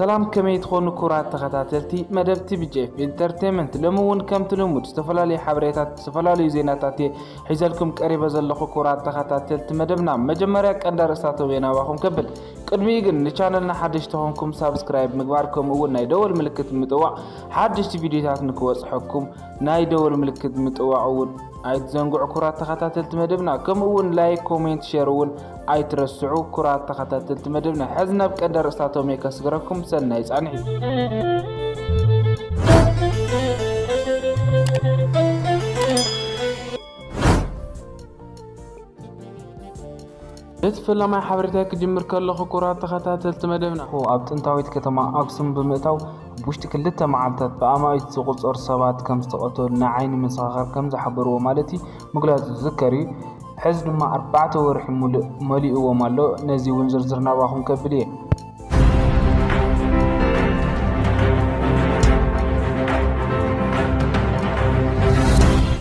ሰላም ከመይ ትኾኑ ክቡራት ተኸታተልቲ መደብ ቲቪጄፍ ኢንተርቴንመንት ሎሚ እውን ከምቲ ልሙድ ዝተፈላለዩ ሓበሬታት ዝተፈላለዩ ዜናታት እየ ሒዘልኩም ቀሪበ ዘለኹ ክቡራት ተኸታተልቲ መደብና መጀመርያ ቀንዲ ርእስታት ናባኹም ከብል ቅድሚኡ ግን ንቻነልና ሓደሽቲ ኮንኩም ሳብስክራይብ ምግባር ከምኡ እውን ናይ ደወል ምልክት ምጥዋዕ ሓደሽቲ ቪድዮታት ንክበፅሐኩም ናይ ደወል ምልክት ምጥዋዕ እውን ኣይትዘንጉዑ ክቡራት ተኸታተልቲ መደብና። ከምኡ እውን like comment share እውን ኣይትረስዑ ኩራት ተኸታተልቲ መደብና። ሕዚ ናብ ቀንዲ ርእስታቶም እየ ከስግረኩም ሰናይ ፃንሒ እቲ ፈላማይ ሓበሬታ ክጅምር ከለኹ ኩራት ተኸታተልቲ መደብና። ኣብ ጥንታዊት ከተማ ኣክሱም ብምእታው ውሽጢ ክልተ መዓልትታት ብኣማዊት ዝቁፀሩ ሰባት ከም ዝተቐተሉ ንዓይኒ መሰኻኸር ከም ዝሓበርዎ ማለት እዩ ምግላፁ ዝዝከር እዩ። ሕዚ ድማ ኣርባዕተ ወርሒ ሙሉእ መሊእዎም ኣሎ። ነዚ እውን ዝርዝር ናባኹም ከብል እየ።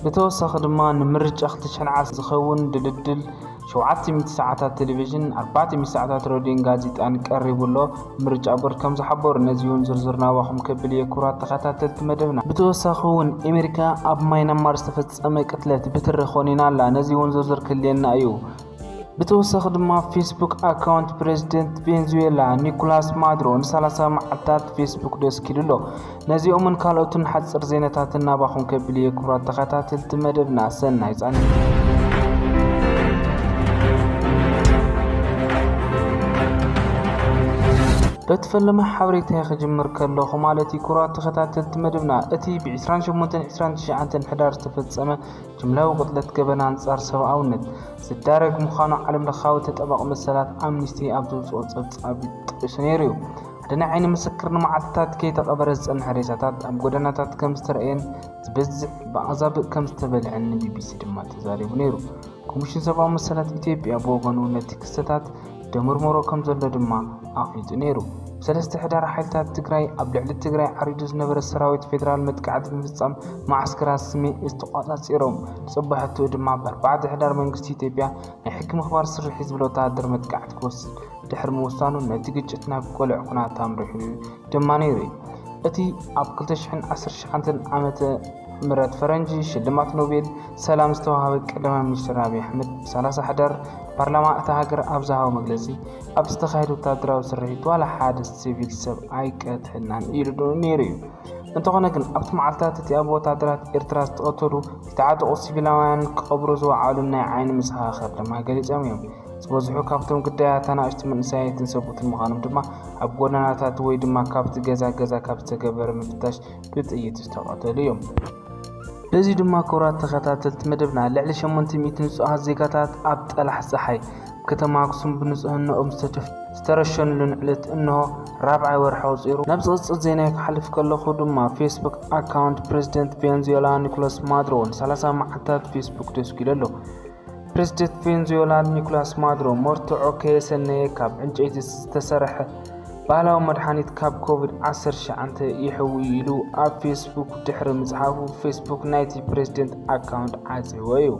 ብተወሳኺ ድማ ንምርጫ 2010 ዝኸውን ድልድል 700 ሰዓታት ቴሌቭዥን 400 ሰዓታት ሬድዮን ጋዜጣን ቀሪቡሎ ምርጫ ቦርድ ከም ዝሓበሩ ነዚ ዝርዝር ናባኹም ከብል እየ ተኸታተልቲ መደብና። ብተወሳኺ እውን ኣሜሪካ ኣብ ማይናማር ዝተፈፀመ ቅትለት ብትሪ ኾኒና ኣላ። ነዚ እውን ዝርዝር ክልየና እዩ። ብተወሳኺ ድማ ፌስቡክ account ፕሬዚደንት ቬንዙዌላ ኒኮላስ ማድሮ ን30 መዓልትታት ፌስቡክ ደስኪሉ ኣሎ። ነዚኦምን ካልኦትን ሓፂር ዜናታት ናባኹም ከብል እየ ተኸታተልቲ መደብና። ሰናይ ፃኒ በቲ ፈለመ ሓበሬታ ክጅምር ከለኹ ማለት እዩ ኩራት ተኸታተልቲ መደብና እቲ ብ2829 ሕዳር ዝተፈፀመ ጅምላዊ ቅጥለት ገበና ኣንጻር ሰብኣውነት ዝዳረግ ምዃኑ ዓለም ለኻዊ ተጠባቕ መሰላት ኣምኒስቲ ኣብ ዘውፅኦ ፀብፃቢ ጥቂሱ ነይሩ እዩ ሓደ ናይ ዓይኒ ምስክር ንመዓልትታት ከይተቐበረ ዝፀንሐ ሬሳታት ኣብ ጎደናታት ከም ዝተረአየን ዝበዝሕ ብኣዛብእ ከም ዝተበልዐን ንቢቢሲ ድማ ተዛሪቡ ነይሩ ኮሚሽን ሰብኣዊ መሰላት ኢትዮጵያ ብወገኑ ነቲ ክስተታት ደምርመሮ ከም ዘሎ ድማ ኣፍሊጡ ነይሩ። ብሰለስተ ሕዳር ሓይልታት ትግራይ ኣብ ልዕሊ ትግራይ ዓሪዱ ዝነበረ ሰራዊት ፌደራል መጥቃዕቲ ብምፍፃም ማዓስከራት ሰሜን ዝተቆፃፂሮም ንፅባሕትኡ ድማ ብ4 ሕዳር መንግስቲ ኢትዮጵያ ናይ ሕጊ ምኽባር ስርሒ ዝብል ወተሃደራዊ መጥቃዕቲ ክወስድ። ድሕሪ ምውሳኑ ነቲ ግጭት ናብ ቅሉዕ ኩናት ኣምሪሑ ድማ ነይሩ እዩ። እቲ ኣብ 2019 ዓመተ ምህረት ፈረንጂ ሽልማት ኖቤል ሰላም ዝተዋሃበ ቀዳማይ ሚኒስትር ኣብይ ኣሕመድ ብ30 ሕዳር ፓርላማ እታ ሃገር ኣብ ዝሃቦ መግለፂ ኣብ ዝተኻየደ ወታደራዊ ስርሒት ዋላ ሓደ ሲቪል ሰብ ኣይቀትሕናን ኢሉ ነይሩ እዩ። እንተኾነ ግን ኣብቲ መዓልትታት እቲ ኣብ ወታደራት ኤርትራ ዝተቐተሉ ዝተዓጠቑ ሲቪላውያን ክቐብሩ ዝወዓሉ ናይ ዓይኒ መሰኻኸር ድማ ገሊፆም እዮም። ዝበዝሑ ካብቶም ግዳያት ኣናእሽቲ መንእሰያትን ሰቡትን ምዃኖም ድማ ኣብ ጎደናታት ወይ ድማ ካብቲ ገዛ ገዛ ካብ ዝተገበረ ምፍታሽ ብጥይት ዝተቐተሉ እዮም በዚ ድማ ክቡራት ተኸታተልቲ መደብና ልዕሊ 800 ንጹሃት ዜጋታት ኣብ ጠላሕ ፀሓይ ከተማ ኣክሱም ብንጽህንኦም ዝተረሸኑሉን ዕለት እንሆ ራብዓይ ወርሒ ኣቑፂሩ። ናብ ዝቕፅል ዜና ክሓልፍ ከለኹ ድማ ፌስቡክ account ፕሬዚደንት ቬንዙዌላ ኒኮላስ ማድሮ ን30 መዓልትታት ፌስቡክ ደስኪሉ ኣሎ። ፕሬዚደንት ቬንዙዌላ ኒኮላስ ማድሮ መርትዖ ከየሰነየ ካብ ዕንጨይቲ ዝተሰርሐ ባህላዊ መድሓኒት ካብ ኮቪድ-19 ይሕዊ ኢሉ ኣብ ፌስቡክ ድሕሪ ምፅሓፉ ፌስቡክ ናይቲ ፕሬዚደንት account ዓፂዎ እዩ።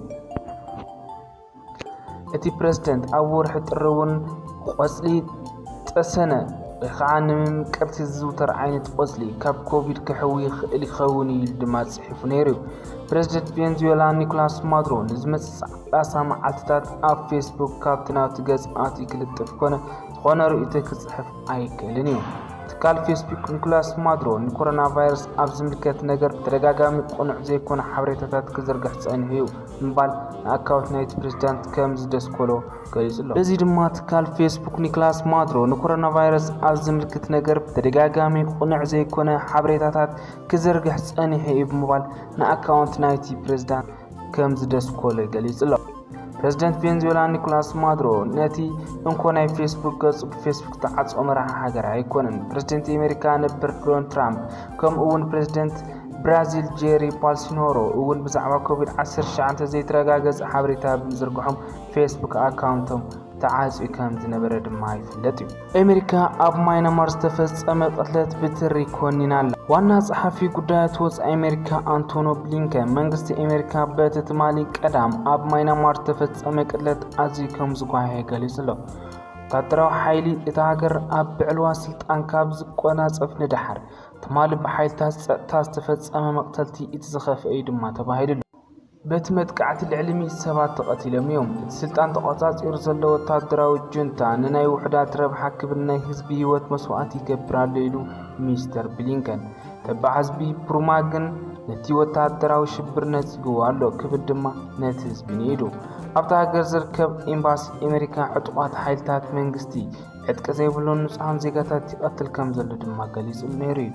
እቲ ፕሬዚደንት ኣብ ወርሒ ጥሪ እውን ቆፅሊ ጠሰነ ወይ ከዓ ንምምቅርቲ ዝዝውተር ዓይነት ቆፅሊ ካብ ኮቪድ ክሕዊ ይኽእል ይኸውን ኢሉ ድማ ፅሒፉ ነይሩ እዩ። ፕሬዚደንት ቬንዙዌላ ኒኮላስ ማድሮ ንዝመፅእ ፃዕዳሳ መዓልትታት ኣብ ፌስቡክ ካብቲ ናብቲ ገጽ ኣትዩ ክልጥፍ ኮነ ዝኾነ ርእይቶ ክፅሕፍ ኣይክእልን እዩ ትካል ፌስቡክ ኒኮላስ ማድሮ ንኮሮና ቫይረስ ኣብ ዝምልከት ነገር ብተደጋጋሚ ቁኑዕ ዘይኮነ ሓበሬታታት ክዝርግሕ ፀኒሑ እዩ። ምባል ን account ናይቲ ፕሬዚዳንት ከም ዝደስኮሎ ገሊጹ ኣሎ። እዚ ድማ ትካል ፌስቡክ ኒኮላስ ማድሮ ንኮሮና ቫይረስ ኣብ ዝምልክት ነገር ብተደጋጋሚ ቁኑዕ ዘይኮነ ሓበሬታታት ክዘርግሕ ፀኒሑ እዩ። ብምባል ን account ናይቲ ፕሬዚዳንት ከም ዝደስኮሎ ገሊጹ ኣሎ ፕሬዚደንት ቬንዙዌላ ኒኮላስ ማድሮ ነቲ እንኮ ናይ ፌስቡክ ገጹ ብፌስቡክ ተዓፅኦ መራሒ ሃገር ኣይኮነን። ፕሬዚደንት ኣሜሪካ ነበር ዶናልድ ትራምፕ ከምኡ እውን ፕሬዚደንት ብራዚል ጃየር ቦልሶናሮ እውን ብዛዕባ ኮቪድ-19 ዘይተረጋገፀ ሓበሬታ ብምዝርግሖም ፌስቡክ account ቶም ተዓፅዩ ከም ዝነበረ ድማ ይፍለጥ እዩ። ኣሜሪካ ኣብ ማይናማር ዝተፈፀመ ቅትለት ብትሪ ኾኒና ኣላ። ዋና ጸሓፊ ጉዳያት ወፃኢ ኣሜሪካ አንቶኒ ብሊንከን መንግስቲ ኣሜሪካ በቲ ትማሊ ቀዳም ኣብ ማይናማር ዝተፈፀመ ቅትለት ኣዝዩ ከም ዝጓየየ ገሊጹ ኣሎ። ወታደራዊ ሓይሊ እታ ሃገር ኣብ ብዕልዋ ስልጣን ካብ ዝቆናፀፍ ንድሓር ትማሊ ብሓይልታት ፀጥታ ዝተፈፀመ መቕተልቲ እቲ ዝኸፍአ እዩ ድማ ተባሂሉሉ በቲ መጥቃዕቲ ልዕሊ ሚእቲ ሰባት ተቐቲሎም እዮም። እቲ ስልጣን ተቆፃፂሩ ዘሎ ወታደራዊ ጁንታ ንናይ ውሕዳት ረብሓ ክብል ናይ ህዝቢ ህይወት መስዋዕቲ ይገብር ኣሎ ኢሉ ሚኒስተር ብሊንከን ተባ ህዝቢ ቡርማ ግን ነቲ ወታደራዊ ሽብር ነፂግዎ ኣሎ። ክብል ድማ ነቲ ህዝቢ ንኢዱ ኣብቲ ሃገር ዝርከብ ኤምባሲ ኣሜሪካ ዕጡቋት ሓይልታት መንግስቲ ዕጥቂ ዘይብሎም ንጹሃን ዜጋታት ይቐትል ከም ዘሎ ድማ ገሊጹ ነይሩ እዩ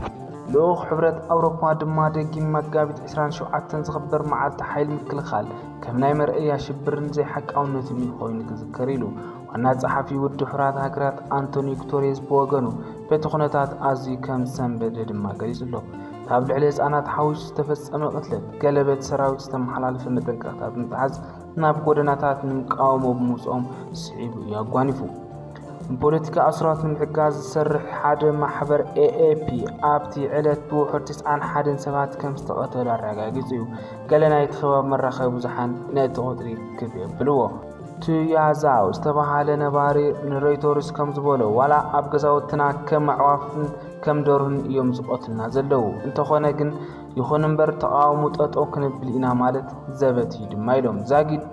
ልኡኽ ሕብረት ኣውሮፓ ድማ ደጊም መጋቢት 27 ዝኽበር መዓልቲ ሓይሊ ምክልኻል ከም ናይ መርአያ ሽብርን ዘይሓቃውነትን እዩ ኮይኑ ክዝከር ኢሉ። ዋና ጸሓፊ ውድ ሕራት ሃገራት ኣንቶኒ ጉተሬስ ብወገኑ በቲ ኩነታት ኣዝዩ ከም ዝሰንበደ ድማ ገሊጹ ኣሎ። ካብ ልዕሊ ህፃናት ሓዊሱ ዝተፈጸመ ቅትለት ገለበት ሰራዊት ዝተመሓላለፈ መጠንቀቕታት ምጥዓዝ ናብ ጎደናታት ንምቃወሞ ብምውፅኦም ስዒቡ እዩ ኣጓኒፉ ንፖለቲካ ኣስራት ንምሕጋዝ ዝሰርሕ ሓደ ማሕበር ኤኤፒ ኣብቲ ዕለት ብውሑድ 91 ሰባት ከም ዝተቐተሉ ኣረጋጊጹ እዩ። ገለ ናይቲ ከባቢ መራኸቢ ብዙሓን ነቲ ቁጥሪ ክብ የብልዎ ቱያዛው ዝተባሃለ ነባሪ ንሮይተርስ ከም ዝበሎ ዋላ ኣብ ገዛውትና ከም ኣዕዋፍን ከም ደርሁን እዮም ዝቆትልና ዘለዉ። እንተኾነ ግን ይኹን እምበር ተቃውሞ ጠጠው ክንብል ኢና ማለት ዘበት እዩ ድማ ኢሎም። ዛጊድ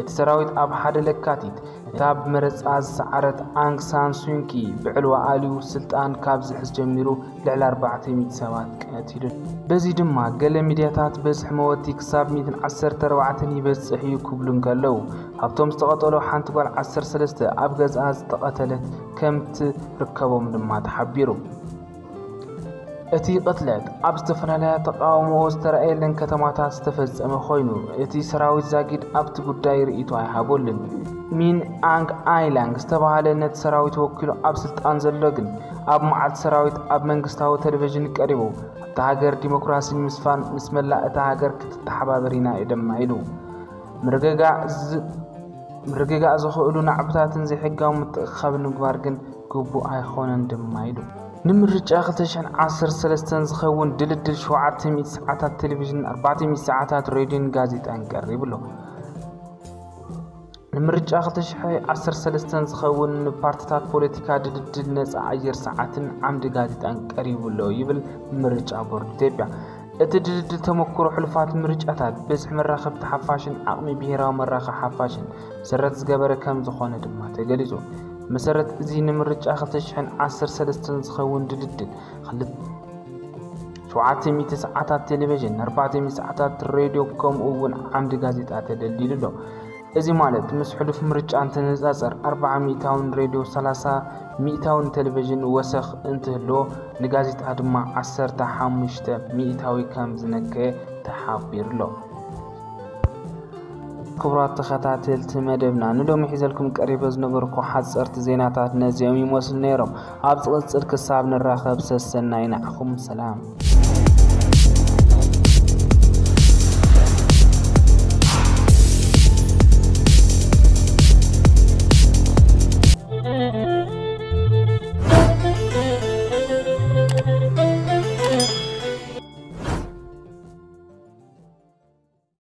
እቲ ሰራዊት ኣብ ሓደ ለካቲት እታ ብመረፃ ዝሰዓረት ኣንግ ሳን ሱንኪ ብዕልዋ ኣልዩ ስልጣን ካብ ዝሕዝ ጀሚሩ ልዕሊ 400 ሰባት ቀቲሉ በዚ ድማ ገለ ሚድያታት በዝሒ መወቲ ክሳብ 114 ይበፅሕ እዩ ክብሉ ከለዉ። ካብቶም ዝተቐተሉ ሓንቲ ጓል 13 ኣብ ገዝኣ ዝተቐተለት ከም ድማ ተሓቢሩ እቲ ቅትለት ኣብ ዝተፈላለያ ተቃውሞ ዝተረእየለን ከተማታት ዝተፈጸመ ኮይኑ እቲ ሰራዊት ዛጊድ ኣብቲ ጉዳይ ርእይቶ ኣይሃበሉን። ሚን ኣንግ ኣይላንግ ዝተባሃለ ነቲ ሰራዊት ወኪሉ ኣብ ስልጣን ዘሎ ግን ኣብ መዓልቲ ሰራዊት ኣብ መንግስታዊ ቴሌቭዥን ቀሪቡ ኣብቲ ሃገር ዲሞክራሲ ምስፋን ምስ መላእ እታ ሃገር ክትተሓባበር ኢና እዩ ድማ ኢሉ። ምርግጋእ ዝኽእሉ ናዕብታትን ዘይሕጋዊ ምትእኽኻብ ምግባር ግን ግቡእ ኣይኮነን ድማ ኢሉ ንምርጫ 2013 ዝኸውን ድልድል 700 ሰዓታት ቴሌቭዥን 400 ሰዓታት ሬድዮን ጋዜጣን ቀሪቡ ኣሎ። ንምርጫ 2013 ዝኸውን ፓርቲታት ፖለቲካ ድልድል ነፃ ኣየር ሰዓትን ዓምዲ ጋዜጣን ቀሪቡ ኣሎ ይብል ምርጫ ቦርድ ኢትዮጵያ። እቲ ድልድል ተመክሮ ሕሉፋት ምርጫታት በዝሒ መራኸብቲ ሓፋሽን ዓቕሚ ብሄራዊ መራኸቢ ሓፋሽን መሰረት ዝገበረ ከም ዝኾነ ድማ ተገሊጹ መሰረት እዚ ንምርጫ 2013 ዝኸውን ድልድል 700 ሰዓታት ቴሌቭዥን 400 ሰዓታት ሬድዮ ከምኡ እውን ዓምዲ ጋዜጣ ተደልዲሉ ኣሎ። እዚ ማለት ምስ ሕሉፍ ምርጫ እንትንፃፀር 40 ሚእታውን ሬድዮ 30 ሚእታውን ቴሌቭዥን ወሰኽ እንትህልዎ ንጋዜጣ ድማ 15 ሚእታዊ ከም ዝነከየ ተሓቢሩ ኣሎ ክቡራት ተኸታተልቲ መደብና ንሎሚ ሒዘልኩም ቀሪበ ዝነበርኩ ሓፀርቲ ዜናታት ነዚኦም ይመስሉ ነይሮም ኣብ ዝቕፅል ክሳብ ንራኸብ ሰሰናይ ናዕኹም ሰላም